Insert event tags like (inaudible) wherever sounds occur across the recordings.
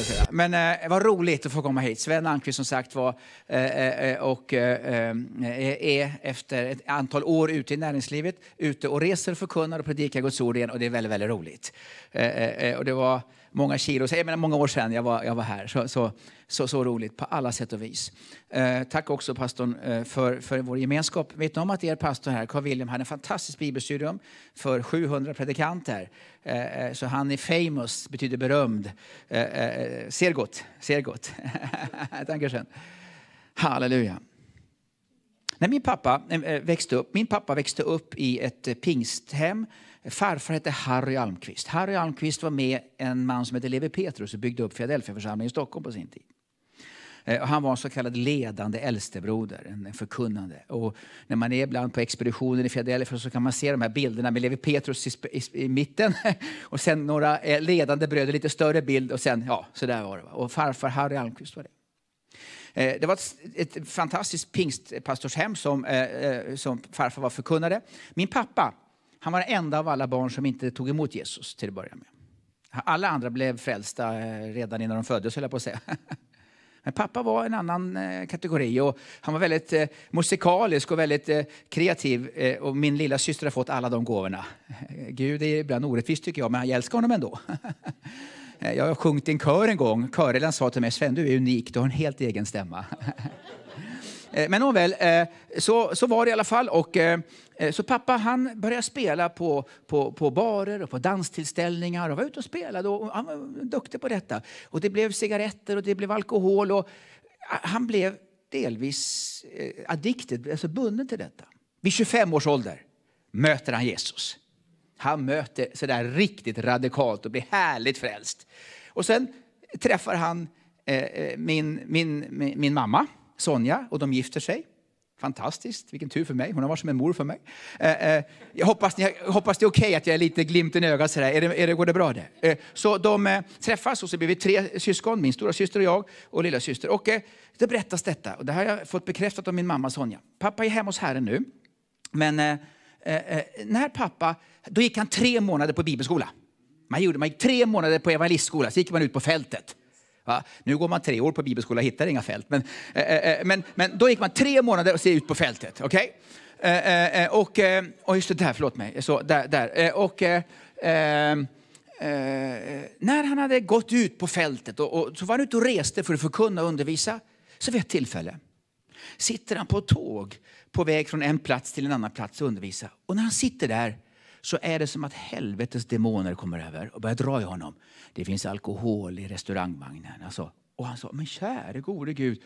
jag säga. Men eh, det var roligt att få komma hit. Sven Almqvist som sagt var eh, eh, eh och eh, eh, eh, är efter ett antal år ute i näringslivet, ute och reser, förkunnar och predikar Guds ord igen och det är väldigt, väldigt roligt. Eh, eh, och det var många kilo, jag menar många år sedan jag var, jag var här. Så, så, så, så roligt på alla sätt och vis. Eh, tack också pastorn eh, för, för vår gemenskap. Vet ni om att er pastor här, Carl William, hade en fantastisk bibelstudium för 700 predikanter. Eh, eh, så han är famous, betyder berömd. Eh, eh, eh ser gott, ser gott. (laughs) Dankeschön. Halleluja. När min pappa eh, växte upp, min pappa växte upp i ett pingsthem Farfar hette Harry Almqvist. Harry Almqvist var med en man som hette Levi Petrus och byggde upp Philadelphia-församlingen i Stockholm på sin tid. Eh, han var en så kallad ledande äldstebroder, en förkunnande. Och när man är ibland på expeditionen i Philadelphia så kan man se de här bilderna med Levi Petrus i, i, i mitten (laughs) och sen några eh, ledande bröder, lite större bild och sen, ja, så där var det. Och farfar Harry Almqvist var det. Eh, det var ett, ett fantastiskt pingstpastorshem som, som farfar var förkunnare. Min pappa han var den enda av alla barn som inte tog emot Jesus till att börja med. Alla andra blev frälsta eh, redan innan de föddes, höll jag på att säga. (laughs) Men pappa var en annan eh, kategori och han var väldigt eh, musikalisk och väldigt eh, kreativ. Och min lilla syster har fått alla de gåvorna. Gud är ibland orättvis tycker jag, men jag älskar honom ändå. (laughs) Jag har sjungit i en kör en gång. Körledaren sa till mig, Sven du är unik, du har en helt egen stämma. (laughs) Eh, men nåväl, eh, så, så var det i alla fall. Och eh, så pappa han började spela på, på, på barer och på danstillställningar och var ute och spelade. Och han var duktig på detta. Och det blev cigaretter och det blev alkohol. Och han blev delvis addicted, alltså bunden till detta. Vid 25 års ålder möter han Jesus. Han möter sådär riktigt radikalt och blir härligt frälst. Och sen träffar han eh, min, min, min, min mamma Sonja och de gifter sig. Fantastiskt, vilken tur för mig. Hon har varit som en mor för mig. Eh, eh, jag hoppas, ni, hoppas det är okej okay att jag är lite glimten i ögat. Sådär. Är det, är det, går det bra det? Eh, så de eh, träffas och så blir vi tre syskon, min stora syster och jag och lilla syster. Och eh, det berättas detta, och det här har jag fått bekräftat av min mamma Sonja. Pappa är hemma hos Herren nu. Men eh, eh, eh när pappa, då gick han tre månader på bibelskola. Man, gjorde, man gick tre månader på evangelistskola, så gick man ut på fältet. Va? Nu går man tre år på bibelskola och hittar inga fält. Men, eh, eh, eh men, men då gick man tre månader och ser ut på fältet. Okay? Eh, eh, eh, och, eh, och just det där, förlåt mig. Så, där, där. Eh, och, ehm, när han hade gått ut på fältet och, och, så var han ute och reste för att förkunna och undervisa. Så vid ett tillfälle sitter han på ett tåg på väg från en plats till en annan plats och undervisa. Och när han sitter där så är det som att helvetets demoner kommer över och börjar dra i honom. Det finns alkohol i restaurangvagnen. Alltså. Och han sa, men käre gode Gud,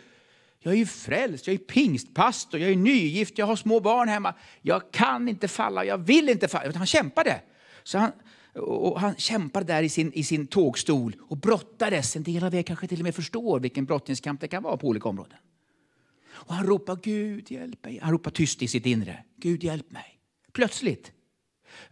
jag är ju frälst, jag är pingstpastor, jag är nygift, jag har små barn hemma. Jag kan inte falla, jag vill inte falla. Han kämpade. Så han, och han kämpade där i sin, i sin tågstol och brottades. En del av er kanske till och med förstår vilken brottningskamp det kan vara på olika områden. Och han ropar Gud hjälp mig. Han ropar tyst i sitt inre. Gud hjälp mig. Plötsligt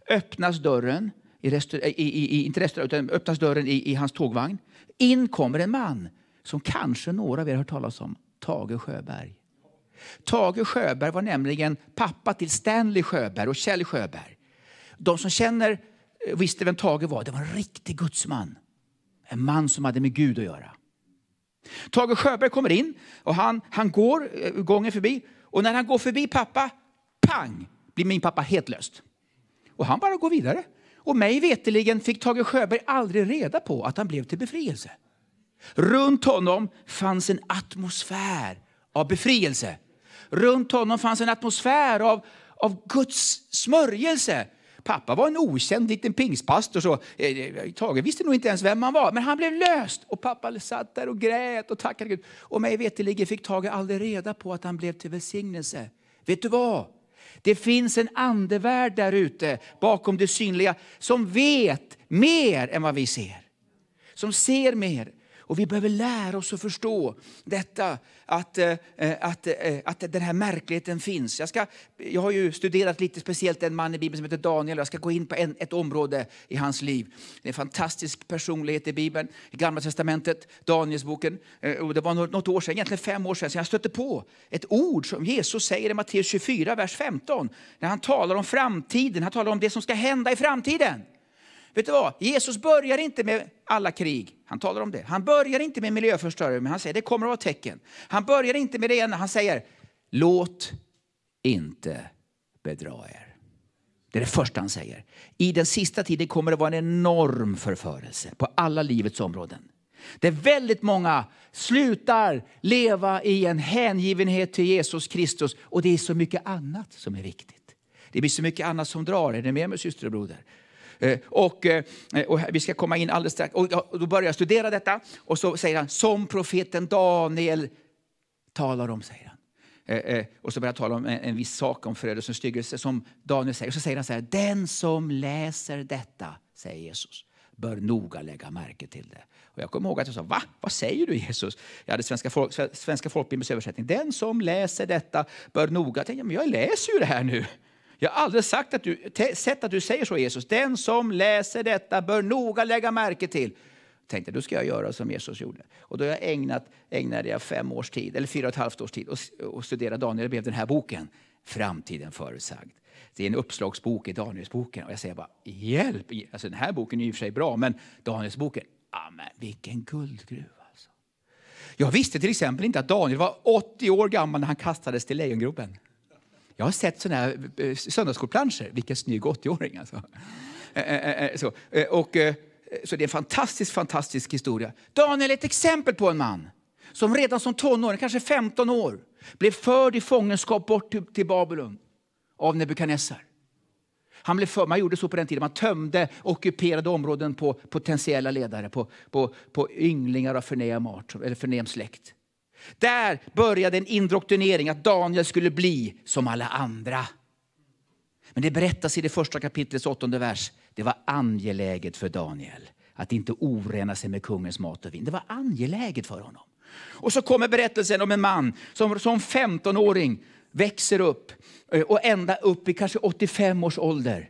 öppnas dörren, i restaur, eh, i, i, inte restaurang, utan öppnas dörren i, i hans tågvagn. In kommer en man som kanske några av er har hört talas om, Tage Sjöberg. Tage Sjöberg var nämligen pappa till Stanley Sjöberg och Kjell Sjöberg. De som känner eh, visste vem Tage var. Det var en riktig gudsman. En man som hade med Gud att göra. Tage Sjöberg kommer in och han, han går eh, gången förbi. Och när han går förbi pappa, pang, blir min pappa helt löst. Och han bara går vidare. Och mig veteligen fick Tage Sjöberg aldrig reda på att han blev till befrielse. Runt honom fanns en atmosfär av befrielse. Runt honom fanns en atmosfär av, av Guds smörjelse. Pappa var en okänd liten pingstpastor, så eh, eh, Tage visste nog inte ens vem han var. Men han blev löst och pappa satt där och grät och tackade Gud. Och mig veterligen fick Tage aldrig reda på att han blev till välsignelse. Vet du vad? Det finns en andevärld där ute bakom det synliga som vet mer än vad vi ser. Som ser mer. Och vi behöver lära oss att förstå detta, att, eh, eh, att, eh, att den här märkligheten finns. Jag, ska, jag har ju studerat lite speciellt en man i Bibeln som heter Daniel. Jag ska gå in på en, ett område i hans liv. Det är en fantastisk personlighet i Bibeln, i Gamla Testamentet, Danielsboken. Och det var något år sedan, egentligen fem år sedan, så jag stötte på ett ord som Jesus säger i Matteus 24, vers 15. När han talar om framtiden, han talar om det som ska hända i framtiden. Vet du vad? Jesus börjar inte med alla krig. Han talar om det. Han börjar inte med miljöförstöring, men han säger det kommer att vara tecken. Han börjar inte med det ena. Han säger låt inte bedra er. Det är det första han säger. I den sista tiden kommer det vara en enorm förförelse på alla livets områden. Det är väldigt många slutar leva i en hängivenhet till Jesus Kristus och det är så mycket annat som är viktigt. Det blir så mycket annat som drar. Är ni med mig syster och broder? Eh, och, eh, och, vi ska komma in alldeles strax. Och då börjar jag studera detta och så säger han, som profeten Daniel talar om, säger han. Eh, och så börjar jag tala om en, en viss sak om förödelsens styggelse som Daniel säger. Och så säger han så här, den som läser detta, säger Jesus, bör noga lägga märke till det. Och jag kommer ihåg att jag sa, va? Vad säger du Jesus? Jag hade Svenska, folk, svenska folkbibelns översättning. Den som läser detta bör noga... Jag tänkte, men jag läser ju det här nu. Jag har aldrig sagt att du, sett att du säger så Jesus. Den som läser detta bör noga lägga märke till. Jag tänkte då ska jag göra som Jesus gjorde. Och då jag ägnat, ägnade jag fem års tid, eller fyra och ett halvt års tid och, och studera Daniel. Det blev den här boken, Framtiden förutsagd. Det är en uppslagsbok i Danielsboken. Och jag säger bara, hjälp! Alltså, den här boken är i och för sig bra, men Danielsboken, ah, amen, vilken guldgruva. Alltså. Jag visste till exempel inte att Daniel var 80 år gammal när han kastades till lejongropen. Jag har sett sådana här eh, eh, söndagsskolplanscher. Vilken snygg 80-åring alltså. Eh, så, och, så det är en fantastisk, fantastisk historia. Daniel är ett exempel på en man som redan som tonåring, kanske 15 år, blev förd i fångenskap bort till, till Babylon av Nebukadnessar. Han blev för, man gjorde så på den tiden, man tömde ockuperade områden på potentiella ledare, på, på, på ynglingar av förnäm art, eller förnäm släkt. Där började en indoktrinering att Daniel skulle bli som alla andra. Men det berättas i det första kapitlets åttonde vers. Det var angeläget för Daniel att inte orena sig med kungens mat och vin. Det var angeläget för honom. Och så kommer berättelsen om en man som som 15-åring växer upp eh, och ända upp i kanske 85 års ålder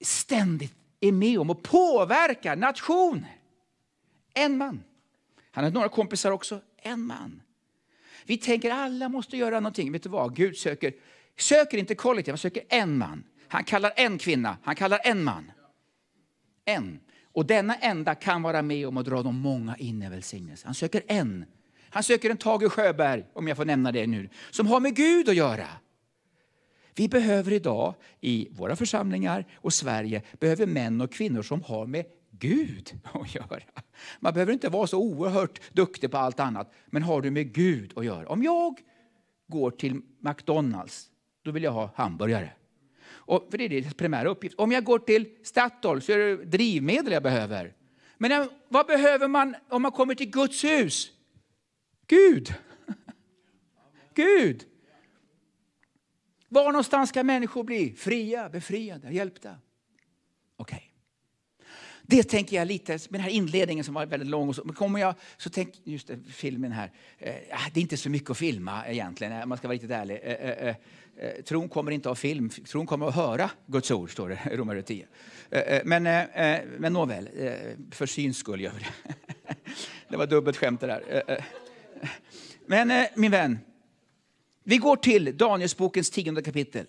ständigt är med om att påverka nationer. En man. Han har några kompisar också. En man. Vi tänker alla måste göra någonting. Vet du vad? Gud söker, söker inte kollektiv, han söker en man. Han kallar en kvinna, han kallar en man. En. Och denna enda kan vara med om att dra de många in i välsignelse. Han söker en. Han söker en Tage Sjöberg, om jag får nämna det nu, som har med Gud att göra. Vi behöver idag i våra församlingar och Sverige behöver män och kvinnor som har med Gud (laughs) att göra. Man behöver inte vara så oerhört duktig på allt annat, men har du med Gud att göra. Om jag går till McDonalds, då vill jag ha hamburgare. Och för det är deras primära uppgift. Om jag går till Statoil så är det drivmedel jag behöver. Men eh, vad behöver man om man kommer till Guds hus? Gud! (laughs) Gud! Var någonstans ska människor bli fria, befriade, hjälpta? Okej. Okay. Det tänker jag lite, med den här inledningen som var väldigt lång. Och så, men kommer jag, så tänk, just det, filmen här. Eh, ah, det är inte så mycket att filma egentligen, eh, man ska vara riktigt ärlig. Eh, eh, eh, eh, tron kommer inte av film, tron kommer att höra Guds ord, står det i Romarbrevet eh, 10. Eh, men, eh, men nåväl, för syns skull gör vi det. (laughs) det var dubbelt skämt det där. Men min vän, vi går till Danielsbokens tionde kapitel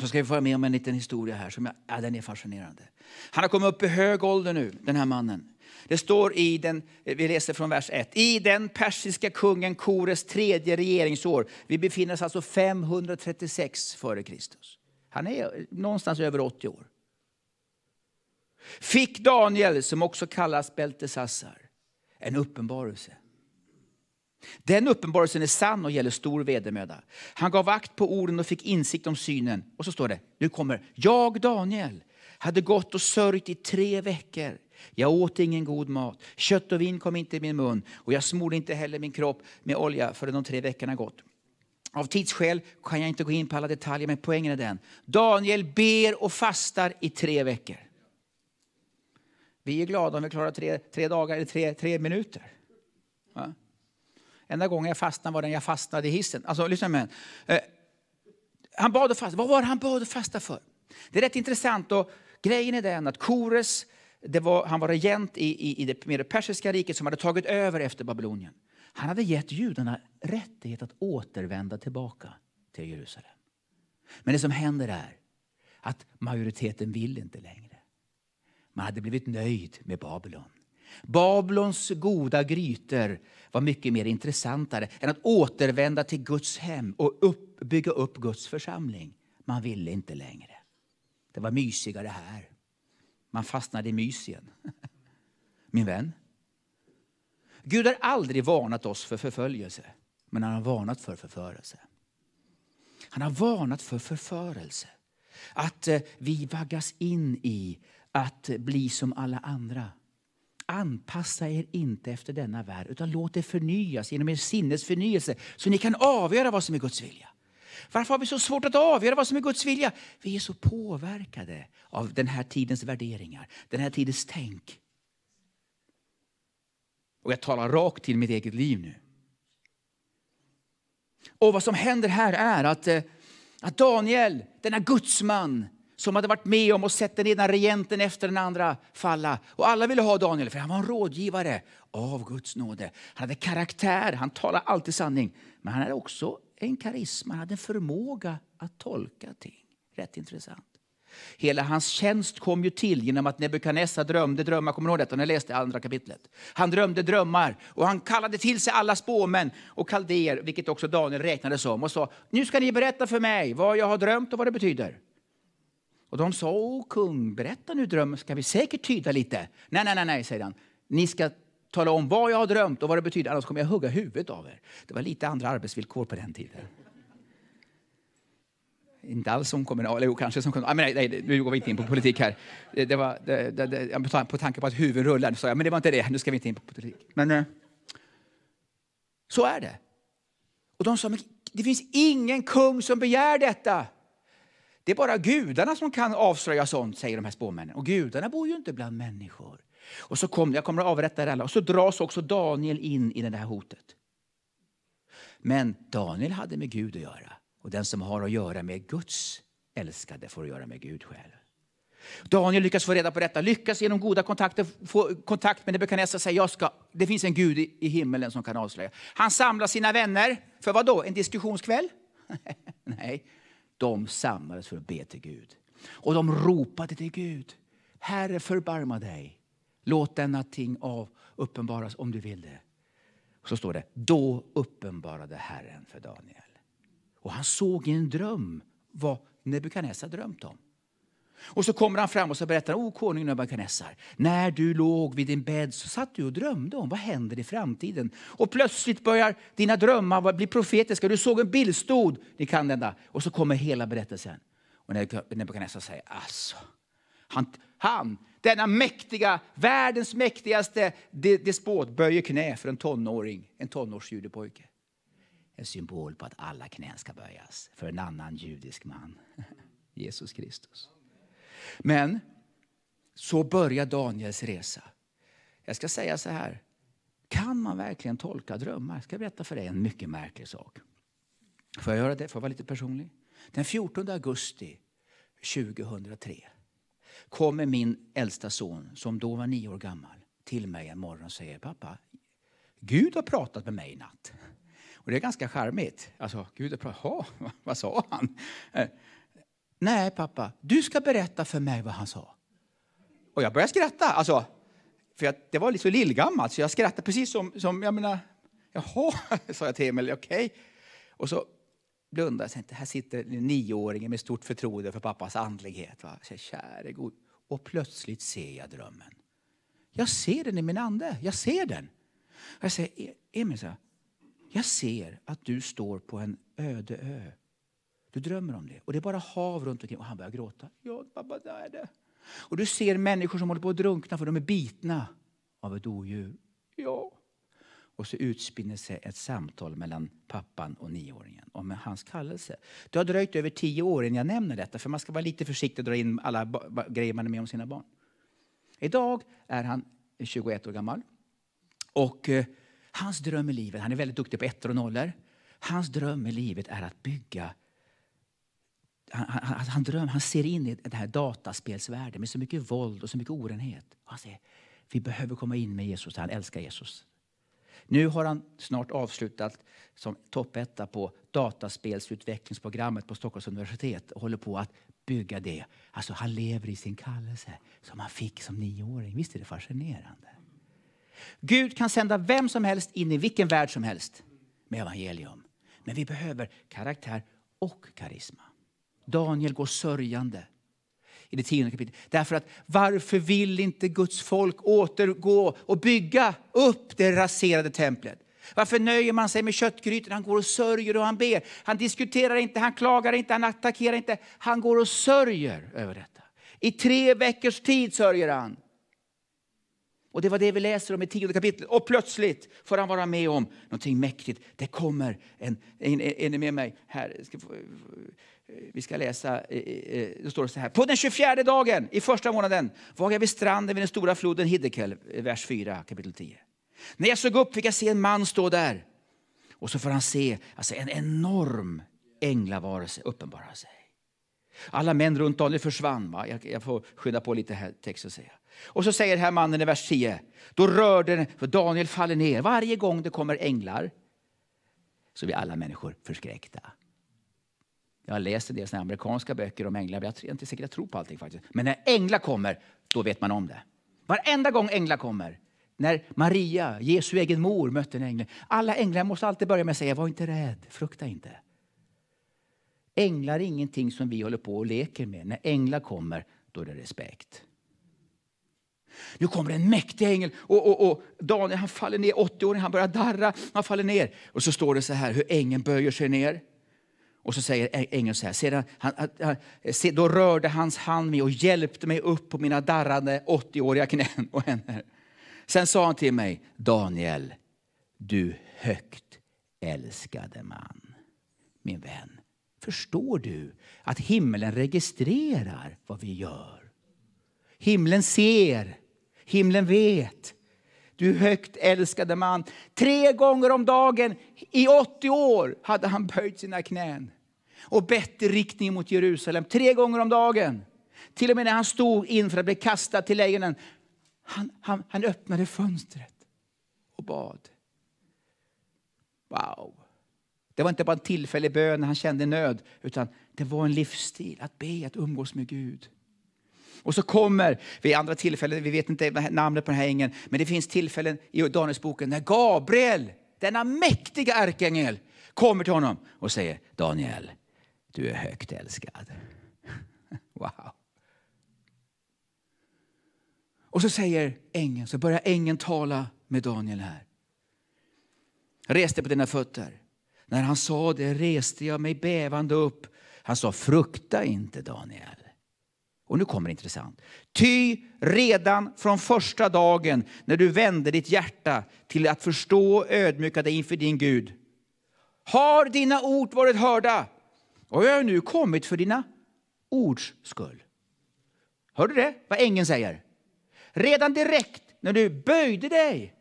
så ska vi få vara med om en liten historia här som jag, ja, den är fascinerande. Han har kommit upp i hög ålder nu, den här mannen. Det står i den, vi läser från vers 1. I den persiska kungen Kores tredje regeringsår. Vi befinner oss alltså 536 före Kristus. Han är någonstans över 80 år. Fick Daniel, som också kallas Beltesassar, en uppenbarelse. Den uppenbarelsen är sann och gäller stor vedermöda. Han gav akt på orden och fick insikt om synen. Och så står det, nu kommer, jag Daniel hade gått och sörjt i tre veckor. Jag åt ingen god mat, kött och vin kom inte i min mun och jag smorde inte heller min kropp med olja förrän de tre veckorna gått. Av tidsskäl kan jag inte gå in på alla detaljer, men poängen är den. Daniel ber och fastar i tre veckor. Vi är glada om vi klarar tre, tre dagar eller tre, tre minuter. Ja? Enda gången jag fastnade var den jag fastnade i hissen. Alltså, lyssna med eh, Han bad och fastade. Vad var det han bad och fastade för? Det är rätt intressant. Och grejen är den att Kores, det var, han var regent i, i, i det, med det persiska riket som hade tagit över efter Babylonien. Han hade gett judarna rättighet att återvända tillbaka till Jerusalem. Men det som händer är att majoriteten vill inte längre. Man hade blivit nöjd med Babylon. Babylons goda grytor var mycket mer intressantare än att återvända till Guds hem och upp, bygga upp Guds församling. Man ville inte längre. Det var mysigare här. Man fastnade i mysien. (laughs) Min vän, Gud har aldrig varnat oss för förföljelse, men han har varnat för förförelse. Han har varnat för förförelse. Att eh, vi vaggas in i att bli som alla andra. Anpassa er inte efter denna värld, utan låt er förnyas genom er sinnes förnyelse så ni kan avgöra vad som är Guds vilja. Varför har vi så svårt att avgöra vad som är Guds vilja? Vi är så påverkade av den här tidens värderingar, den här tidens tänk. Och jag talar rakt till mitt eget liv nu. Och vad som händer här är att, eh, att Daniel, denna gudsman, som hade varit med om att sett den ena regenten efter den andra falla. Och alla ville ha Daniel, för han var en rådgivare av Guds nåde. Han hade karaktär, han talade alltid sanning. Men han hade också en karisma, han hade en förmåga att tolka ting. Rätt intressant. Hela hans tjänst kom ju till genom att Nebukadnessar drömde drömmar. Kommer ni ihåg detta när jag läste andra kapitlet? Han drömde drömmar och han kallade till sig alla spåmän och kaldéer, vilket också Daniel räknade som, och sa, nu ska ni berätta för mig vad jag har drömt och vad det betyder. Och de sa, Åh, kung, berätta nu drömmen, ska vi säkert tyda lite? Nej, nej, nej, nej, säger han. Ni ska tala om vad jag har drömt och vad det betyder, annars kommer jag hugga huvudet av er. Det var lite andra arbetsvillkor på den tiden. Inte alls som kommunal, eller jo kanske som kommunal. Nej, nej, nu går vi inte in på politik här. Det, det var, det, det, på tanke på att huvuden rullar, sa jag, men det var inte det. Nu ska vi inte in på politik. Men eh, så är det. Och de sa, men det finns ingen kung som begär detta. Det är bara gudarna som kan avslöja sånt, säger de här spåmännen. Och gudarna bor ju inte bland människor. Och så kom, jag kommer att avrätta er alla. Och så dras också Daniel in i det här hotet. Men Daniel hade med Gud att göra. Och den som har att göra med Guds älskade får att göra med Gud själv. Daniel lyckas få reda på detta, lyckas genom goda kontakter få kontakt med Nebukadnessar och säger jag ska, det finns en Gud i, i himmelen som kan avslöja. Han samlar sina vänner, för vad då? En diskussionskväll? (laughs) Nej, de samlades för att be till Gud. Och de ropade till Gud. Herre förbarma dig. Låt denna ting av uppenbaras om du vill det. Så står det, då uppenbarade Herren för Daniel. Och han såg i en dröm vad Nebukadnessar drömt om. Och så kommer han fram och så berättar, o konung Nebukadnessar, när du låg vid din bädd så satt du och drömde om vad händer i framtiden. Och plötsligt börjar dina drömmar bli profetiska. Du såg en bildstod, ni kan den där. Och så kommer hela berättelsen. Och Nebukadnessar säger, alltså, han, han, denna mäktiga, världens mäktigaste despot böjer knä för en tonåring, en tonårsjudepojke en symbol på att alla knän ska böjas för en annan judisk man, (laughs) Jesus Kristus. Men så börjar Daniels resa. Jag ska säga så här. Kan man verkligen tolka drömmar? Jag ska berätta för dig en mycket märklig sak. Får jag göra det? Får jag vara lite personlig? Den 14 augusti 2003 kommer min äldsta son, som då var nio år gammal, till mig en morgon och säger pappa, Gud har pratat med mig i natt. Och det är ganska charmigt. Alltså, Gud pratar, vad sa han? Nej pappa, du ska berätta för mig vad han sa. Och jag började skratta. Alltså, för jag, det var lite så lillgammalt så jag skrattade precis som, som jag menar, jaha, (laughs) sa jag till Emil, okej. Okay. Och så blundade jag tänkte, här sitter nioåringen med stort förtroende för pappas andlighet. Va? Så, käre god. Och plötsligt ser jag drömmen. Jag ser den i min ande, jag ser den. Och jag säger, e- Emil, jag ser att du står på en öde ö. Du drömmer om det. Och det är bara hav runt omkring. Och han börjar gråta. Ja, pappa, det är det. Och du ser människor som håller på att drunkna för de är bitna av ett odjur. Ja. Och så utspinner sig ett samtal mellan pappan och nioåringen om hans kallelse. Det har dröjt över tio år innan jag nämner detta, för man ska vara lite försiktig och dra in alla grejer man är med om sina barn. Idag är han 21 år gammal. Och eh, Hans dröm i livet, han är väldigt duktig på ettor och nollor. Hans dröm i livet är att bygga han, han, han, dröm, han ser in i den här dataspelsvärlden med så mycket våld och så mycket orenhet. Han säger, vi behöver komma in med Jesus, han älskar Jesus. Nu har han snart avslutat som toppetta på dataspelsutvecklingsprogrammet på Stockholms universitet och håller på att bygga det. Alltså han lever i sin kallelse som han fick som nioåring. Visst är det fascinerande? Gud kan sända vem som helst in i vilken värld som helst med evangelium. Men vi behöver karaktär och karisma. Daniel går sörjande i det tionde kapitlet. Därför att varför vill inte Guds folk återgå och bygga upp det raserade templet? Varför nöjer man sig med köttgrytor? Han går och sörjer och han ber. Han diskuterar inte, han klagar inte, han attackerar inte. Han går och sörjer över detta. I tre veckors tid sörjer han. Och det var det vi läser om i tionde kapitlet. Och plötsligt får han vara med om någonting mäktigt. Det kommer en, en, en är med mig här. Vi ska läsa, eh, eh, eh, då står det så här. På den 24 dagen i första månaden var jag vid stranden vid den stora floden Hiddekel, vers 4, kapitel 10. När jag såg upp fick jag se en man stå där. Och så får han se alltså en enorm änglavarelse uppenbara sig. Alla män runt Daniel försvann. Va? Jag, jag får skynda på lite här text och Säga. Och så säger här mannen i vers 10. Då rörde den, för Daniel faller ner. Varje gång det kommer änglar så blir alla människor förskräckta. Jag har läst en del amerikanska böcker om änglar, jag är inte säker jag tror på allting faktiskt. Men när änglar kommer, då vet man om det. Varenda gång änglar kommer, när Maria, Jesu egen mor, mötte en ängel. Alla änglar måste alltid börja med att säga, var inte rädd, frukta inte. Änglar är ingenting som vi håller på och leker med. När änglar kommer, då är det respekt. Nu kommer en mäktig ängel och, och, och Daniel han faller ner, 80-åringen, han börjar darra, han faller ner. Och så står det så här hur ängeln böjer sig ner. Och så säger ängeln så här, sedan, han, han, se, då rörde hans hand mig och hjälpte mig upp på mina darrande 80-åriga knän (laughs) och händer. Sen sa han till mig, Daniel, du högt älskade man, min vän. Förstår du att himlen registrerar vad vi gör? Himlen ser, himlen vet. Du högt älskade man. Tre gånger om dagen i 80 år hade han böjt sina knän och bett i riktning mot Jerusalem. Tre gånger om dagen. Till och med när han stod inför att bli kastad till lejonen. Han, han, han öppnade fönstret och bad. Wow. Det var inte bara en tillfällig bön när han kände nöd, utan det var en livsstil att be, att umgås med Gud. Och så kommer vid andra tillfällen, vi vet inte namnet på den här ängeln, men det finns tillfällen i Danielsboken när Gabriel, denna mäktiga ärkeängel, kommer till honom och säger Daniel, du är högt älskad. (laughs) Wow. Och så säger ängeln, så börjar ängeln tala med Daniel här. Res dig på dina fötter. När han sa det reste jag mig bävande upp. Han sa, frukta inte Daniel. Och nu kommer det intressant. Ty redan från första dagen när du vände ditt hjärta till att förstå och ödmjuka dig inför din Gud har dina ord varit hörda och jag har nu kommit för dina ords skull. Hör du det? Vad ängeln säger? Redan direkt när du böjde dig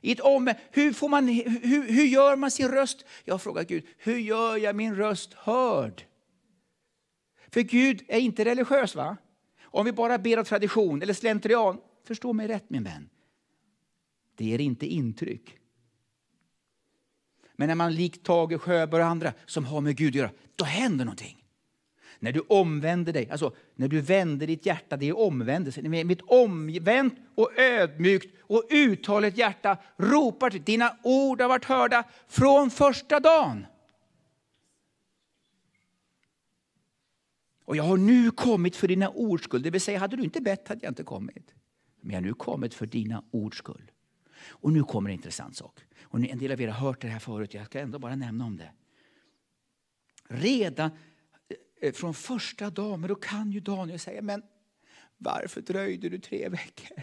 i ett om, hur, får man, hur, hur gör man sin röst? Jag frågar Gud, hur gör jag min röst hörd? För Gud är inte religiös. va? Om vi bara ber av tradition eller slentrian, förstå mig rätt min vän. Det ger inte intryck. Men när man likt Tage Sjöberg och andra som har med Gud att göra, då händer någonting. När du omvänder dig, alltså när du vänder ditt hjärta, det är omvändelse. Med ett omvänt och ödmjukt och uthålligt hjärta ropar till dina ord har varit hörda från första dagen. Och jag har nu kommit för dina ords skull. Det vill säga, hade du inte bett hade jag inte kommit. Men jag har nu kommit för dina ords skull. Och nu kommer en intressant sak. Och en del av er har hört det här förut, jag ska ändå bara nämna om det. Redan eh, från första dagen, men då kan ju Daniel säga, men varför dröjde du tre veckor?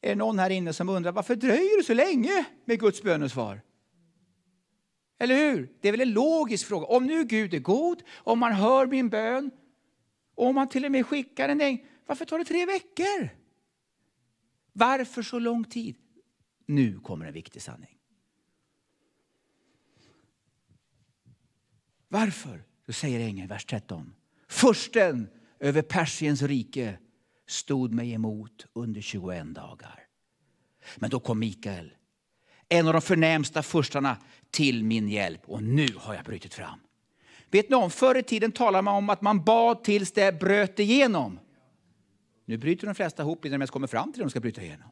Är det någon här inne som undrar, varför dröjer du så länge med Guds bönesvar? Eller hur? Det är väl en logisk fråga. Om nu Gud är god, om man hör min bön, och om man till och med skickar en ängel, varför tar det tre veckor? Varför så lång tid? Nu kommer en viktig sanning. Varför? Då säger ängeln, vers 13. Försten över Persiens rike stod mig emot under 21 dagar. Men då kom Mikael, en av de förnämsta furstarna till min hjälp. Och nu har jag brutit fram. Vet ni om, förr i tiden talade man om att man bad tills det bröt igenom. Nu bryter de flesta ihop innan de ens kommer fram till det de ska bryta igenom.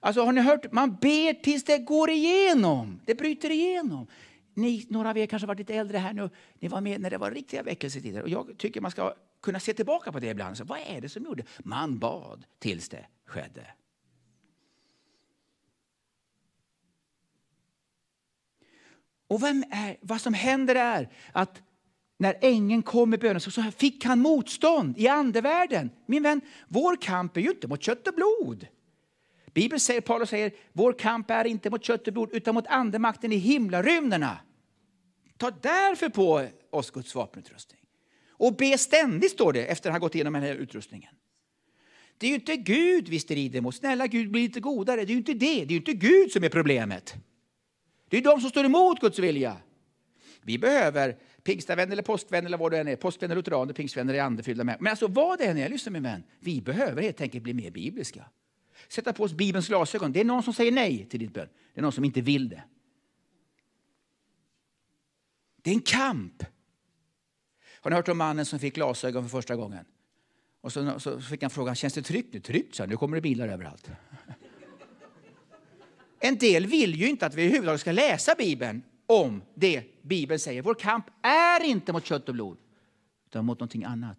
Alltså har ni hört? Man ber tills det går igenom. Det bryter igenom. Ni, några av er kanske varit lite äldre här nu. Ni var med när det var riktiga väckelsetider. Och jag tycker man ska kunna se tillbaka på det ibland. Så vad är det som gjorde? Man bad tills det skedde. Och vem är, vad som händer är att när ängeln kom med bönen så fick han motstånd i andevärlden. Min vän, vår kamp är ju inte mot kött och blod. Bibeln säger, Paulus säger, vår kamp är inte mot kött och blod utan mot andemakten i himlarymderna. Ta därför på oss Guds vapenutrustning. Och be ständigt, står det, efter att ha gått igenom den här utrustningen. Det är ju inte Gud vi strider mot. Snälla Gud, bli lite godare. Det är ju inte det. Det är ju inte Gud som är problemet. Det är de som står emot Guds vilja. Vi behöver pingstavänner eller påskvänner eller vad det än är. Påskvänner, lutheraner, pingstvänner är andefyllda med. Men alltså vad det än är, lyssna min vän. Vi behöver helt enkelt bli mer bibliska. Sätta på oss Bibelns glasögon. Det är någon som säger nej till ditt bön. Det är någon som inte vill det. Det är en kamp. Har ni hört om mannen som fick glasögon för första gången? Och så, så fick han frågan, känns det tryggt nu? Tryggt, så Nu kommer det bilar överallt. (laughs) En del vill ju inte att vi överhuvudtaget ska läsa Bibeln om det Bibeln säger. Vår kamp är inte mot kött och blod, utan mot någonting annat.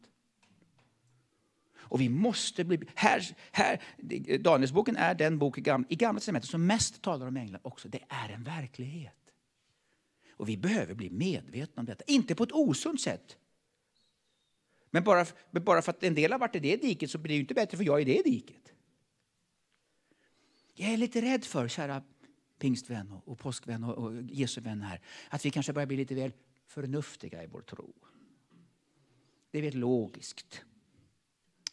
Och vi måste bli... Här, här, Danielsboken är den bok i Gamla, i gamla testamentet som mest talar om änglar också. Det är en verklighet. Och vi behöver bli medvetna om detta. Inte på ett osunt sätt. Men bara, bara för att en del har varit i det diket så blir det inte bättre för jag är i det diket. Jag är lite rädd för, kära pingstvän och, och påskvän och, och Jesu vän här, att vi kanske börjar bli lite väl förnuftiga i vår tro. Det är väl logiskt.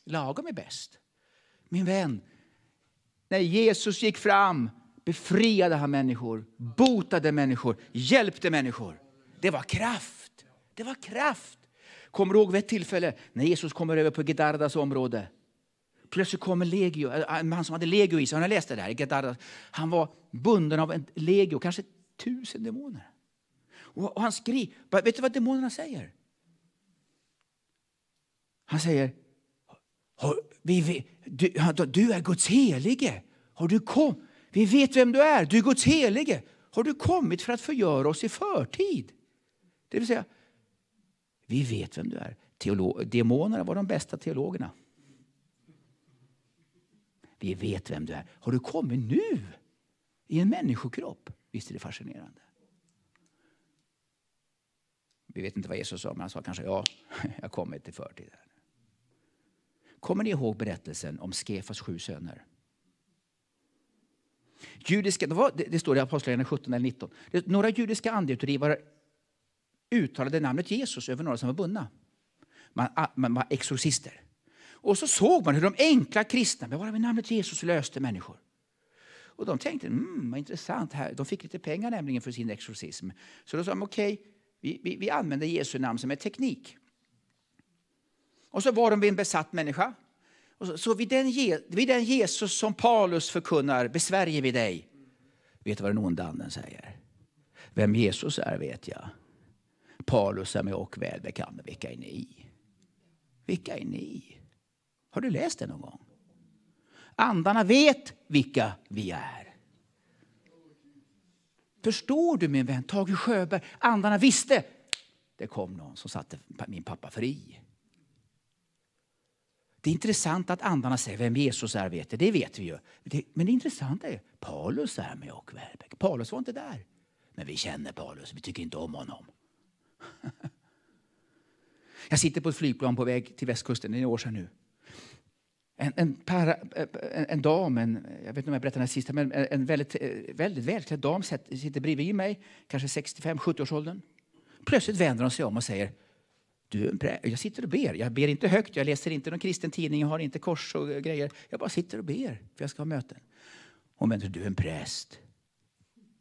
Lagom är bäst. Min vän, när Jesus gick fram befriade han människor, botade människor, hjälpte människor. Det var kraft. Det var kraft. Kommer du ihåg vid ett tillfälle när Jesus kommer över på Gedardas område? Plötsligt kommer legio, en man äh, som hade legio i sig. Har ni läst det där? Gedardas. Han var bunden av en legio, kanske tusen demoner. Och han skriker. Vet du vad demonerna säger? Han säger, vi, du, du är Guds helige. Har du kom, vi vet vem du är. Du är Guds helige. Har du kommit för att förgöra oss i förtid? Det vill säga, vi vet vem du är. Demonerna var de bästa teologerna. Vi vet vem du är. Har du kommit nu i en människokropp? Visst är det fascinerande? Vi vet inte vad Jesus sa, men han sa kanske ja, (laughs) jag har kommit i förtid. Kommer ni ihåg berättelsen om Skefas sju söner? Judiska, det, var, det står i Apostlagärningarna 17 eller 19. Några judiska andeutdrivare uttalade namnet Jesus över några som var bundna. Man, man var exorcister. Och så såg man hur de enkla kristna med bara med namnet Jesus löste människor. Och de tänkte, mm, vad intressant. här. De fick lite pengar nämligen för sin exorcism. Så då sa de, okej, okay, vi, vi, vi använder Jesu namn som en teknik. Och så var de vid en besatt människa. Och så, så vid, den, vid den Jesus som Paulus förkunnar besvärjer vi dig. Vet du vad den onda anden säger? Vem Jesus är vet jag. Paulus är mig och väl bekant. Vilka är ni? Vilka är ni? Har du läst det någon gång? Andarna vet vilka vi är. Förstår du min vän Tage Sjöberg? Andarna visste. Det kom någon som satte min pappa fri. Det är intressant att andarna säger vem Jesus är, vet det, det vet vi ju. Men det intressanta är Paulus är med och Välbeck. Paulus var inte där. Men vi känner Paulus, vi tycker inte om honom. (laughs) Jag sitter på ett flygplan på väg till västkusten, det är några år sedan nu. En, en, para, en, en dam, en, jag vet inte om jag berättade det sista, men en väldigt, väldigt välklädd dam sitter bredvid mig, kanske 65-70 års åldern. Plötsligt vänder hon sig om och säger du, jag sitter och ber. Jag ber inte högt, jag läser inte någon kristen tidning, jag har inte kors och grejer. Jag bara sitter och ber för jag ska ha möten. Hon menar, du är en präst.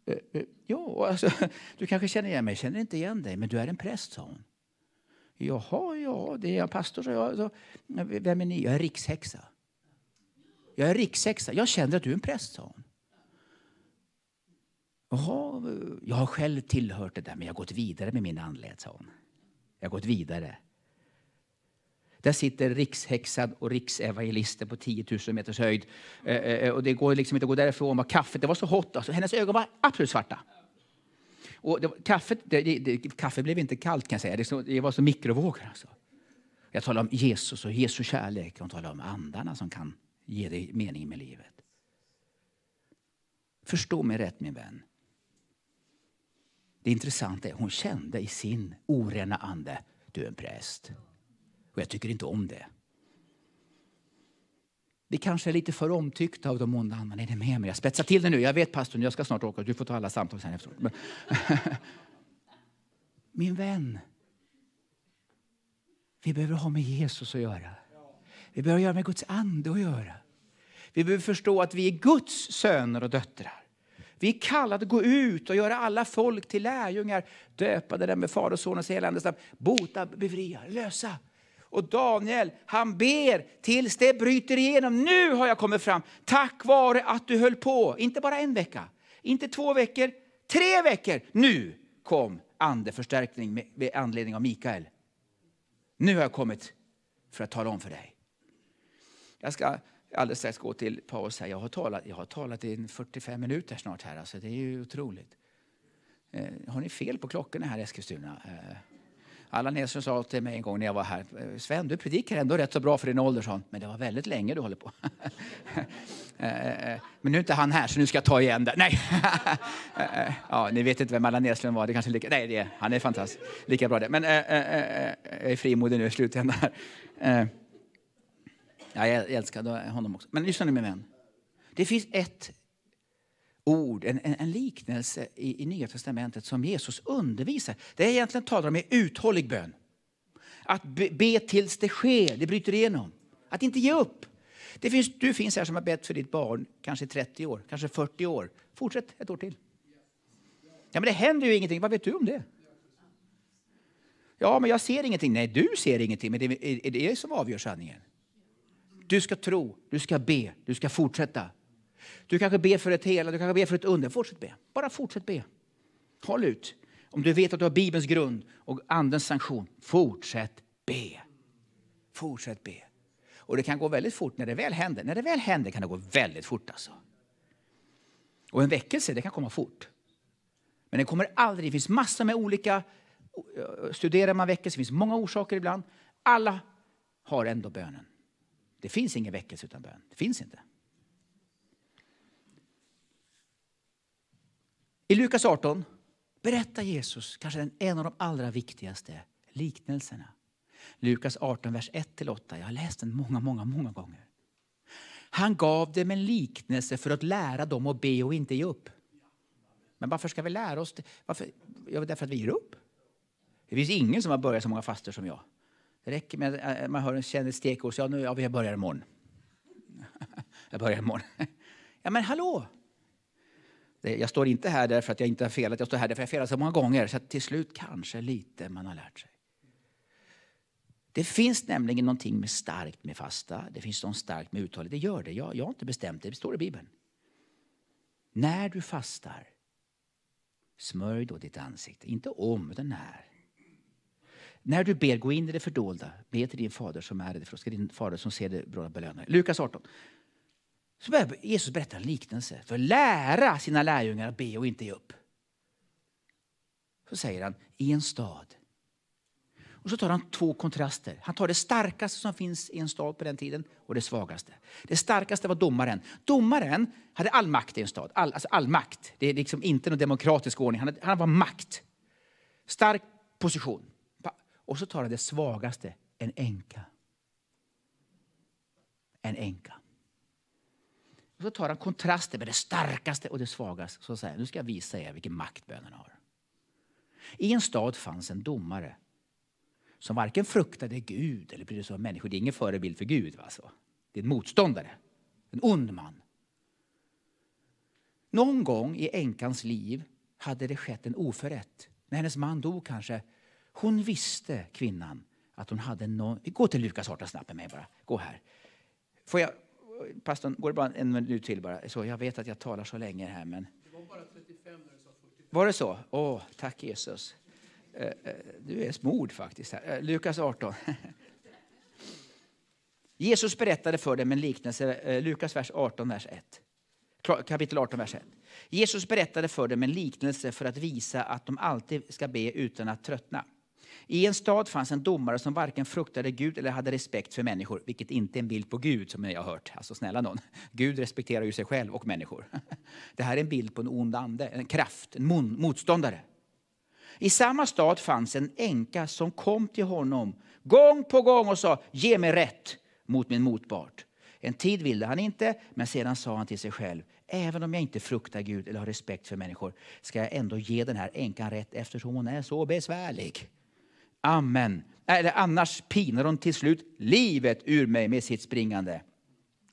Eh, eh, ja, alltså, (laughs) du kanske känner igen mig. Jag känner inte igen dig, men du är en präst, sa hon. Jaha, ja, det är jag pastor, sa jag. Så, vem är ni? Jag är rikshäxa. Jag är rikshäxa. Jag känner att du är en präst, sa hon. Jaha, jag har själv tillhört det där, men jag har gått vidare med min andlighet, sa hon. Jag har gått vidare. Där sitter rikshäxad och riksevangelister på 10 000 meters höjd. Eh, eh, eh, och det går liksom inte att gå därifrån. Och kaffet det var så hot. Alltså. Hennes ögon var absolut svarta. Och det, kaffet, det, det, kaffet blev inte kallt kan jag säga. Det, så, det var som mikrovågor. Alltså. Jag talar om Jesus och Jesu kärlek. Hon talar om andarna som kan ge dig mening med livet. Förstå mig rätt min vän. Det intressanta är att hon kände i sin orena ande, du är en präst. Och jag tycker inte om det. Vi kanske är lite för omtyckta av de onda andarna. Är ni med mig? Jag spetsar till det nu. Jag vet pastorn, jag ska snart åka. Du får ta alla samtal sen efteråt. Men, (laughs) Min vän, vi behöver ha med Jesus att göra. Vi behöver göra med Guds ande att göra. Vi behöver förstå att vi är Guds söner och döttrar. Vi är kallade att gå ut och göra alla folk till lärjungar, döpade dem med Fader, Son och Helandes namn, bota, befria, lösa. Och Daniel, han ber tills det bryter igenom. Nu har jag kommit fram, tack vare att du höll på. Inte bara en vecka, inte två veckor, tre veckor. Nu kom andeförstärkning med, med anledning av Mikael. Nu har jag kommit för att tala om för dig. Jag ska alldeles strax gå till paus. Här. Jag, har talat, jag har talat i 45 minuter snart här. Alltså, det är ju otroligt. Eh, har ni fel på klockorna här i Eskilstuna? Eh, Allan Edström sa till mig en gång när jag var här, eh, Sven du predikar ändå rätt så bra för din ålder, sånt. men det var väldigt länge du håller på. (laughs) Eh, eh, men nu är inte han här så nu ska jag ta igen det. Nej. (laughs) Eh, ja, ni vet inte vem Allan Edström var, det kanske lika, nej, det är, han är fantastisk. Lika bra det. Men äh, äh, jag är frimodig nu i slutändan. Ja, jag älskar honom också. Men lyssna nu min vän. Det finns ett ord, en, en, en liknelse i, i Nya Testamentet som Jesus undervisar. Det är egentligen talar om är uthållig bön. Att be, be tills det sker, det bryter igenom. Att inte ge upp. Det finns, du finns här som har bett för ditt barn kanske 30 år, kanske 40 år. Fortsätt ett år till. Ja, men det händer ju ingenting. Vad vet du om det? Ja, men jag ser ingenting. Nej, du ser ingenting, men det är det som avgör sanningen. Du ska tro, du ska be, du ska fortsätta. Du kanske ber för ett hela, du kanske ber för ett under. Fortsätt be. Bara fortsätt be. Håll ut. Om du vet att du har Bibelns grund och Andens sanktion, fortsätt be. Fortsätt be. Och det kan gå väldigt fort när det väl händer. När det väl händer kan det gå väldigt fort alltså. Och en väckelse, det kan komma fort. Men det kommer aldrig, det finns massor med olika, eh, studerar man väckelse, det finns många orsaker ibland. Alla har ändå bönen. Det finns ingen väckelse utan bön. Det finns inte. I Lukas 18 berättar Jesus kanske en av de allra viktigaste liknelserna. Lukas 18, vers 1-8. Jag har läst den många, många, många gånger. Han gav dem en liknelse för att lära dem att be och inte ge upp. Men varför ska vi lära oss det? Varför? Ja, därför att vi ger upp. Det finns ingen som har börjat så många faster som jag. Det räcker med att eh, man hör en känner stekos. Ja, nu, ja, (laughs) jag börjar imorgon. jag börjar imorgon. Ja, men hallå! Jag står inte här därför att jag inte har felat, jag står här därför att jag felat så många gånger. Så till slut kanske lite man har lärt sig. Det finns nämligen någonting med starkt med fasta. Det finns något starkt med uthållighet. Det gör det. Jag, jag har inte bestämt det. Det står i Bibeln. När du fastar, smörj då ditt ansikte. Inte om, utan när. När du ber, gå in i det fördolda. Be till din fader som är det. För då ska din fader som ser det belöna Lukas 18. Så börjar Jesus berätta en liknelse för att lära sina lärjungar att be och inte ge upp. Så säger han, i en stad. Och så tar han två kontraster. Han tar det starkaste som finns i en stad på den tiden och det svagaste. Det starkaste var domaren. Domaren hade all makt i en stad. All, alltså all makt. Det är liksom inte någon demokratisk ordning. Han, han var makt. Stark position. Och så tar han det svagaste, en änka. En änka. Och så tar han kontrasten med det starkaste och det svagaste. Så säger nu ska jag visa er vilken makt bönen har. I en stad fanns en domare som varken fruktade Gud eller brydde sig om människor. Det är ingen förebild för Gud. Alltså. Det är en motståndare, en ond man. Någon gång i änkans liv hade det skett en oförrätt. När hennes man dog kanske. Hon visste, kvinnan, att hon hade någon... Gå till Lukas 18 snabbt med mig bara. Gå här. Får jag pastorn, går det bara en minut till bara? Så jag vet att jag talar så länge här men... Det var bara 35 när du Var det så? Åh, tack Jesus. Eh, eh, du är smord faktiskt. Här. Eh, Lukas 18. (laughs) Jesus berättade för dem en liknelse, Lukas vers 18, vers 1. Kapitel 18, vers 1. Jesus berättade för dem en liknelse för att visa att de alltid ska be utan att tröttna. I en stad fanns en domare som varken fruktade Gud eller hade respekt för människor, vilket inte är en bild på Gud som jag har hört. Alltså snälla någon. Gud respekterar ju sig själv och människor. (laughs) Det här är en bild på en ond ande, en kraft, en motståndare. I samma stad fanns en änka som kom till honom gång på gång och sa, ge mig rätt mot min motpart. En tid ville han inte, men sedan sa han till sig själv, även om jag inte fruktar Gud eller har respekt för människor, ska jag ändå ge den här änkan rätt eftersom hon är så besvärlig. Amen. Eller annars pinar hon till slut livet ur mig med sitt springande.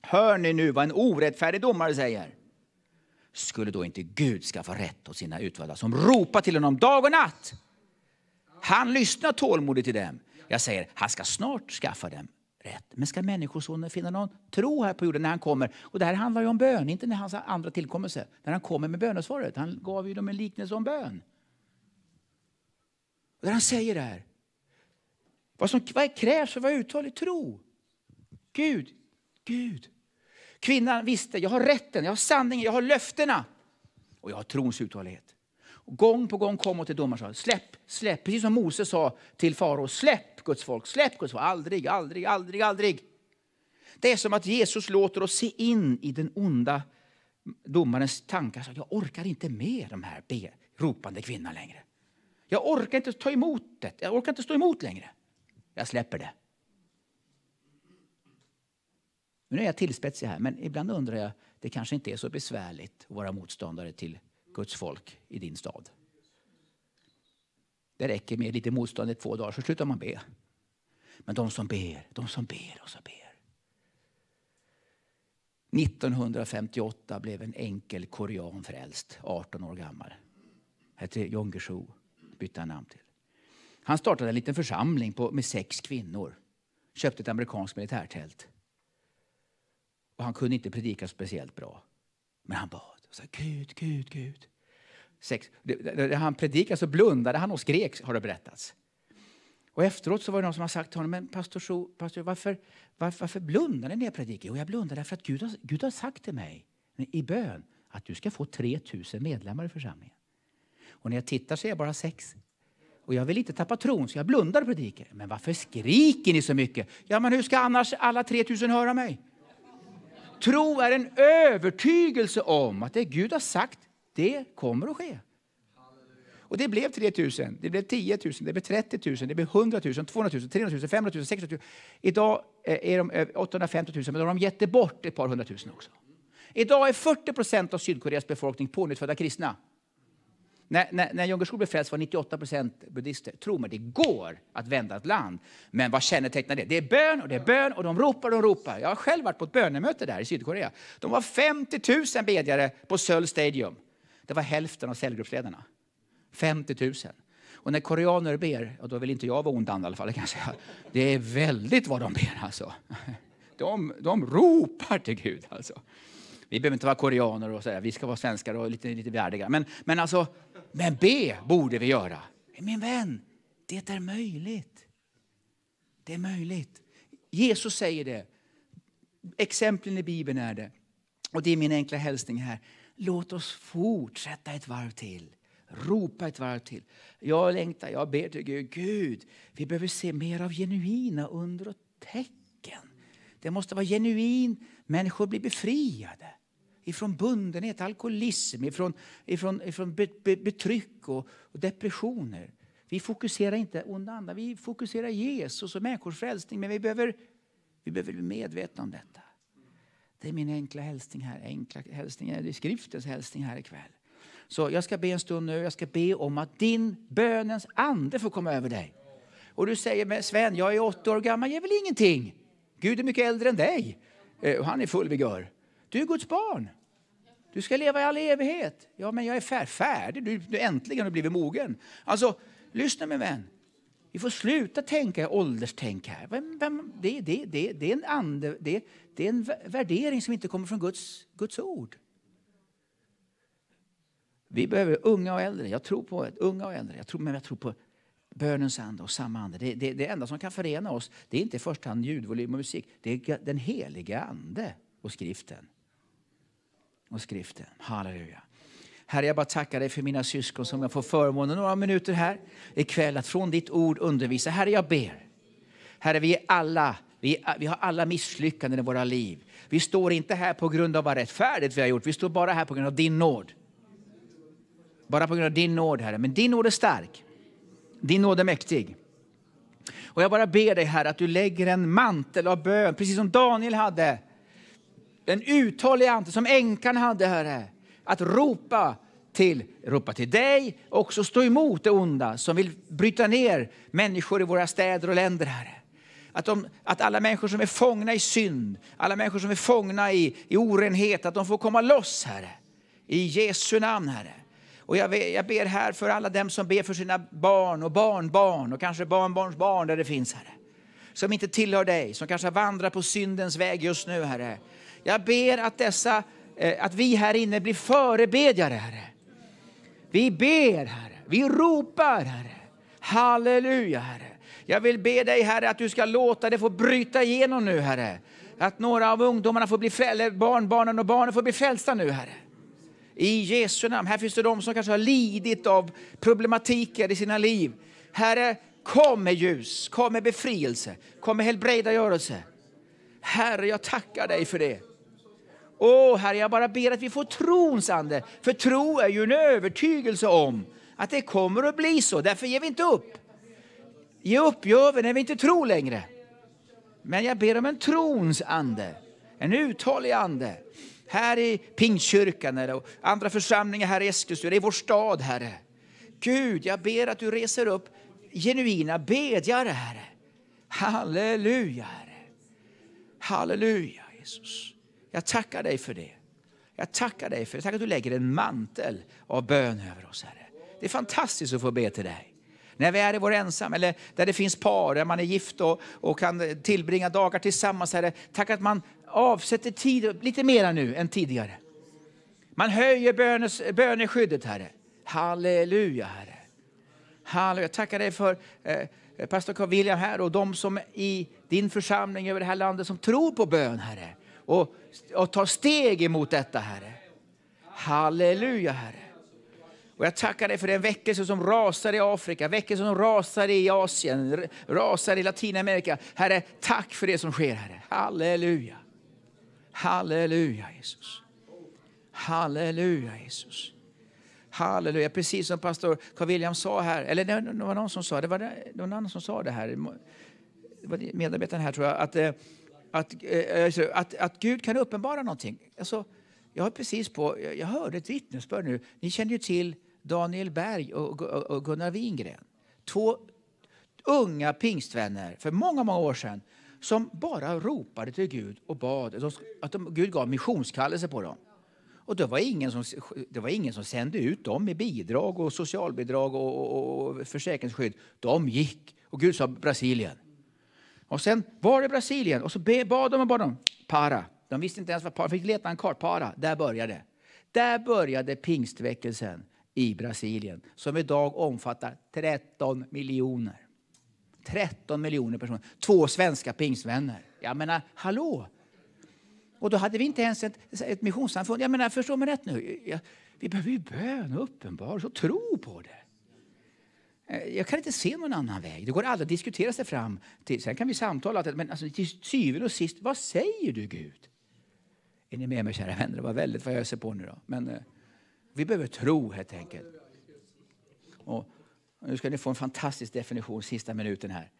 Hör ni nu vad en orättfärdig domare säger? Skulle då inte Gud skaffa rätt åt sina utvalda som ropar till honom dag och natt? Han lyssnar tålmodigt till dem. Jag säger, han ska snart skaffa dem rätt. Men ska Människosonen finna någon tro här på jorden när han kommer? Och det här handlar ju om bön, inte när hans andra tillkommelse. När han kommer med bönesvaret. Han gav ju dem en liknelse om bön. Och där han säger det här. Vad som vad krävs för att vara uthållig? Tro. Gud, Gud. Kvinnan visste, jag har rätten, jag har sanningen, jag har löftena. Och jag har trons uthållighet. Och gång på gång kom hon till domaren och sa, släpp, släpp. Precis som Mose sa till farao, släpp Guds folk, släpp Guds folk. Aldrig, aldrig, aldrig, aldrig. Det är som att Jesus låter oss se in i den onda domarens tankar. Så jag orkar inte med de här be, ropande kvinnan längre. Jag orkar inte ta emot det. Jag orkar inte stå emot längre. Jag släpper det. Nu är jag tillspetsig här, men ibland undrar jag, det kanske inte är så besvärligt att vara motståndare till Guds folk i din stad. Det räcker med lite motstånd i två dagar så slutar man be. Men de som ber, de som ber och så ber. 1958 blev en enkel korean frälst, 18 år gammal. Hette John Guizhou, bytte han namn till. Han startade en liten församling på, med sex kvinnor. Köpte ett amerikanskt militärtält. Och han kunde inte predika speciellt bra. Men han bad och sa Gud, Gud, Gud. Sex. När han predikade så blundade han och skrek, har det berättats. Och efteråt så var det någon som har sagt till honom, men pastor, so, pastor varför, varför, varför blundar ni när jag predikar? Jo, jag blundar därför att Gud har, Gud har sagt till mig i bön att du ska få 3000 medlemmar i församlingen. Och när jag tittar så är jag bara sex. Och jag vill inte tappa tron, så jag blundar och predikar. Men varför skriker ni så mycket? Ja, men hur ska annars alla 3000 höra mig? Tro är en övertygelse om att det Gud har sagt, det kommer att ske. Och det blev 3 000, det blev 10 000, det blev 30 000, det blev 100 000, 200 000, 300 000, 500 000, 600 000. Idag är de 850 000, men de har gett bort ett par hundratusen också. Idag är 40 procent av Sydkoreas befolkning pånyttfödda kristna. När, när, när Ljungskog blev frälst var 98 procent buddister. Tro mig, det går att vända ett land. Men vad kännetecknar det? Det är bön och det är bön och de ropar och de ropar. Jag har själv varit på ett bönemöte där i Sydkorea. De var 50 000 bedjare på Seoul Stadium. Det var hälften av cellgruppsledarna. 50 000. Och när koreaner ber, och då vill inte jag vara ondand i alla fall, kan jag säga. Det är väldigt vad de ber alltså. De, de ropar till Gud alltså. Vi behöver inte vara koreaner och sådär. vi ska vara svenskar och lite, lite värdiga. Men, men alltså, men be borde vi göra. Min vän, det är möjligt. Det är möjligt. Jesus säger det. Exemplen i Bibeln är det. Och det är min enkla hälsning här. Låt oss fortsätta ett varv till. Ropa ett varv till. Jag längtar, jag ber till Gud. Gud, vi behöver se mer av genuina under och tecken. Det måste vara genuin. Människor blir befriade ifrån bundenhet, alkoholism, ifrån, ifrån, ifrån betryck och, och depressioner. Vi fokuserar inte onda andar, vi fokuserar Jesus och människors frälsning. Men vi behöver, vi behöver bli medvetna om detta. Det är min enkla hälsning här. Enkla hälsning, det är skriftens hälsning här ikväll. Så jag ska be en stund nu. Jag ska be om att din bönens ande får komma över dig. Och du säger, men Sven, jag är 80 år gammal, jag är väl ingenting. Gud är mycket äldre än dig. Eh, och han är full vigör. Du är Guds barn. Du ska leva i all evighet. Ja, men jag är fär färdig. Du, du äntligen har blivit mogen. Alltså, lyssna min vän. Vi får sluta tänka ålderstänk här. Vem, vem, det, det, det, det, är en ande, det, det är en värdering som inte kommer från Guds, Guds ord. Vi behöver unga och äldre. Jag tror på unga och äldre. Jag tror, men jag tror på bönens ande och samma ande. Det, det, det enda som kan förena oss det är inte i första hand ljudvolym och musik. Det är den heliga ande och skriften. Och skriften. Halleluja. Herre, jag bara tackar dig för mina syskon som jag får förmånen några minuter här ikväll att från ditt ord undervisa. Herre, jag ber. Herre, vi är alla vi, vi, har alla misslyckanden i våra liv. Vi står inte här på grund av vad rättfärdigt vi har gjort. Vi står bara här på grund av din nåd. Bara på grund av din nåd, Herre. Men din nåd är stark. Din nåd är mäktig. Och jag bara ber dig, Herre, att du lägger en mantel av bön, precis som Daniel hade. En uthållig ande, som änkan hade, Herre. Att ropa till, ropa till dig och också stå emot det onda som vill bryta ner människor i våra städer och länder, Herre. Att, de, att alla människor som är fångna i synd, alla människor som är fångna i, i orenhet, att de får komma loss, Herre. I Jesu namn, Herre. Och jag, jag ber här för alla dem som ber för sina barn och barnbarn och kanske barnbarns barn där det finns, Herre. Som inte tillhör dig, som kanske vandrar på syndens väg just nu, Herre. Jag ber att, dessa, eh, att vi här inne blir förebedjare, Herre. Vi ber, Herre. Vi ropar, Herre. Halleluja, Herre. Jag vill be dig, Herre, att du ska låta det få bryta igenom nu, Herre. Att några av ungdomarna får bli frälsta, barnbarnen och barnen får bli frälsta nu, Herre. I Jesu namn. Här finns det de som kanske har lidit av problematiker i sina liv. Herre, kom med ljus, kom med befrielse, kom med helbrägdagörelse. Herre, jag tackar dig för det. Åh, Herre, jag bara ber att vi får trons ande. För tro är ju en övertygelse om att det kommer att bli så. Därför ger vi inte upp. Ge upp gör vi när vi inte tror längre. Men jag ber om en trons ande, en uthållig ande. Här i Pingstkyrkan och andra församlingar här i Eskilstuna, i vår stad, Herre. Gud, jag ber att du reser upp genuina bedjare, Herre. Halleluja, Herre. Halleluja, Jesus. Jag tackar dig för det. Jag tackar dig för det. Tack att du lägger en mantel av bön över oss, Herre. Det är fantastiskt att få be till dig. När vi är i vår ensam eller där det finns par, där man är gift och, och kan tillbringa dagar tillsammans. Herre. Tack att man avsätter tid, lite mera nu än tidigare. Man höjer bönes, böneskyddet, Herre. Halleluja, Herre. Halleluja. Jag tackar dig för eh, pastor Carl William här och de som i din församling över det här landet som tror på bön, Herre. Och, och tar steg emot detta, Herre. Halleluja, Herre. Och jag tackar dig för den väckelse som rasar i Afrika, väckelse som rasar i Asien, rasar i Latinamerika. Herre, tack för det som sker, Herre. Halleluja. Halleluja, Jesus. Halleluja, Jesus. Halleluja, precis som pastor Carl William sa här, eller det var någon som sa det, var det, det var någon annan som sa det här, det var medarbetaren här tror jag, att, eh, att, eh, alltså, att, att Gud kan uppenbara någonting. Alltså, jag precis på, jag hörde ett vittnesbörd nu, ni känner ju till Daniel Berg och Gunnar Wingren. Två unga pingstvänner för många, många år sedan som bara ropade till Gud och bad att de, Gud gav missionskallelse på dem. Och det var, ingen som, det var ingen som sände ut dem med bidrag och socialbidrag och, och, och försäkringsskydd. De gick och Gud sa Brasilien. Och sen var det Brasilien och så bad de och bad de. Para. De visste inte ens vad para, fick leta en kart. Para. Där började Där började pingstväckelsen i Brasilien som idag omfattar 13 miljoner. 13 miljoner personer. Två svenska pingstvänner. Jag menar, hallå! Och då hade vi inte ens ett, ett missionssamfund. Jag menar, förstå mig rätt nu. Jag, vi behöver ju bön och uppenbarelse och tro på det. Eh, jag kan inte se någon annan väg. Det går aldrig att diskutera sig fram till. Sen kan vi samtala, men alltså, till syvende och sist, vad säger du Gud? Är ni med mig kära vänner? Det var väldigt vad jag öser på nu då. Men, eh, vi behöver tro helt enkelt. Och nu ska ni få en fantastisk definition sista minuten här.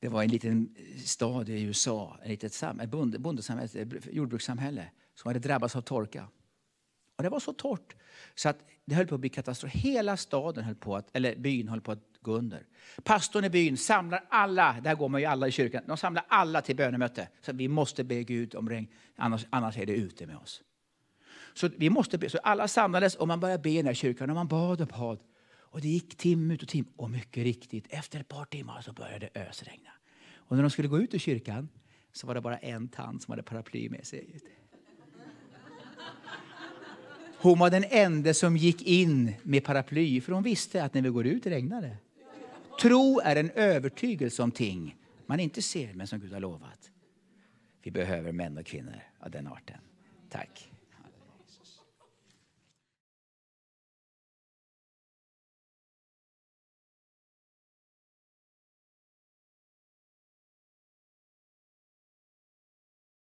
Det var en liten stad i USA, ett litet bondesamhälle, ett jordbrukssamhälle som hade drabbats av torka. Och det var så torrt så att det höll på att bli katastrof. Hela staden höll på att, eller byn höll på att gå under. Pastorn i byn samlar alla, där går man ju alla i kyrkan, de samlar alla till bönemöte. Så vi måste be Gud om regn, annars, annars är det ute med oss. Så, vi måste be. så alla samlades och man började be i den här kyrkan och man bad och bad. Och det gick timme ut och timme. Och mycket riktigt, efter ett par timmar så började det ösregna. Och när de skulle gå ut ur kyrkan så var det bara en tant som hade paraply med sig. Hon var den enda som gick in med paraply, för hon visste att när vi går ut regnar det. Tro är en övertygelse om ting man inte ser, men som Gud har lovat. Vi behöver män och kvinnor av den arten. Tack.